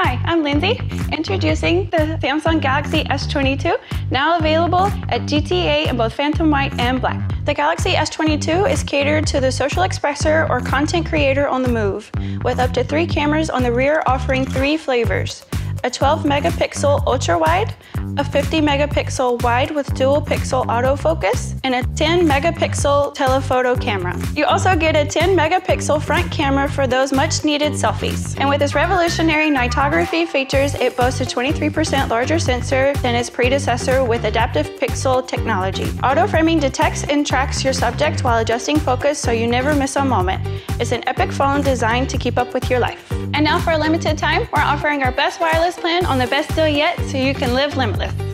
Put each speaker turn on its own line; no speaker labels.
Hi, I'm Lindsay, introducing the Samsung Galaxy S22, now available at GTA in both Phantom White and Black. The Galaxy S22 is catered to the social expressor or content creator on the move, with up to three cameras on the rear offering three flavors a 12 megapixel ultra wide, a 50 megapixel wide with dual pixel autofocus, and a 10 megapixel telephoto camera. You also get a 10 megapixel front camera for those much needed selfies. And with its revolutionary nightography features, it boasts a 23% larger sensor than its predecessor with adaptive pixel technology. Auto framing detects and tracks your subject while adjusting focus so you never miss a moment. It's an epic phone designed to keep up with your life. And now for a limited time, we're offering our best wireless plan on the best deal yet so you can live limitless.